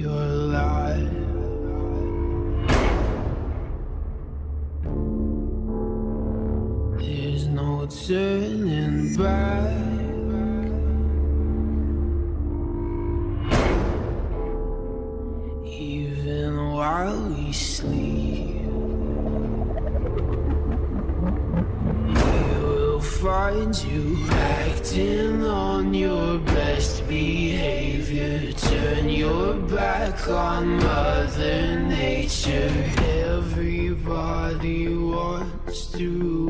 your life. There's no turning back. Even while we sleep, find you acting on your best behavior. Turn your back on Mother Nature. Everybody wants to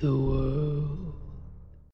So,